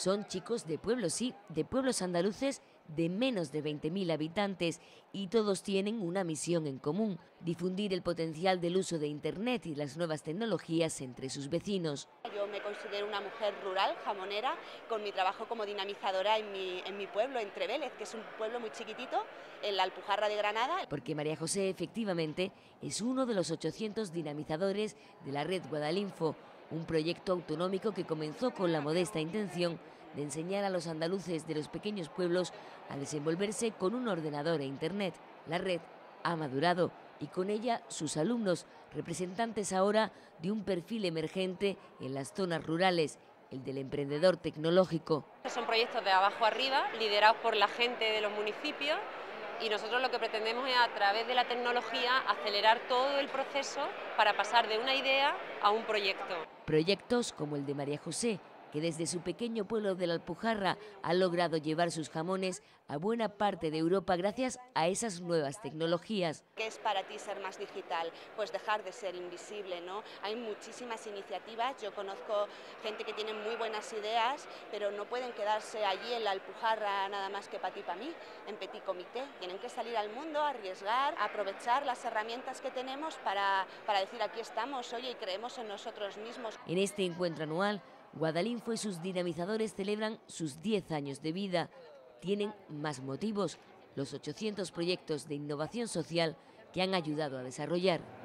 Son chicos de pueblos, sí, de pueblos andaluces de menos de 20.000 habitantes y todos tienen una misión en común, difundir el potencial del uso de Internet y las nuevas tecnologías entre sus vecinos. Yo me considero una mujer rural, jamonera, con mi trabajo como dinamizadora en mi, en mi pueblo, en Trevélez, que es un pueblo muy chiquitito, en la Alpujarra de Granada. Porque María José efectivamente es uno de los 800 dinamizadores de la red Guadalinfo, un proyecto autonómico que comenzó con la modesta intención de enseñar a los andaluces de los pequeños pueblos a desenvolverse con un ordenador e Internet. La red ha madurado y con ella sus alumnos, representantes ahora de un perfil emergente en las zonas rurales, el del emprendedor tecnológico. Son proyectos de abajo arriba, liderados por la gente de los municipios y nosotros lo que pretendemos es a través de la tecnología acelerar todo el proceso para pasar de una idea a un proyecto. Proyectos como el de María José, que desde su pequeño pueblo de la Alpujarra ha logrado llevar sus jamones a buena parte de Europa gracias a esas nuevas tecnologías. ¿Qué es para ti ser más digital? Pues dejar de ser invisible, ¿no? Hay muchísimas iniciativas, yo conozco gente que tiene muy buenas ideas, pero no pueden quedarse allí en la Alpujarra nada más que para ti, para mí, en petit comité. Tienen que salir al mundo, arriesgar, aprovechar las herramientas que tenemos para, para decir aquí estamos, oye, y creemos en nosotros mismos. En este encuentro anual, Guadalinfo y sus dinamizadores celebran sus 10 años de vida. Tienen más motivos, los 800 proyectos de innovación social que han ayudado a desarrollar.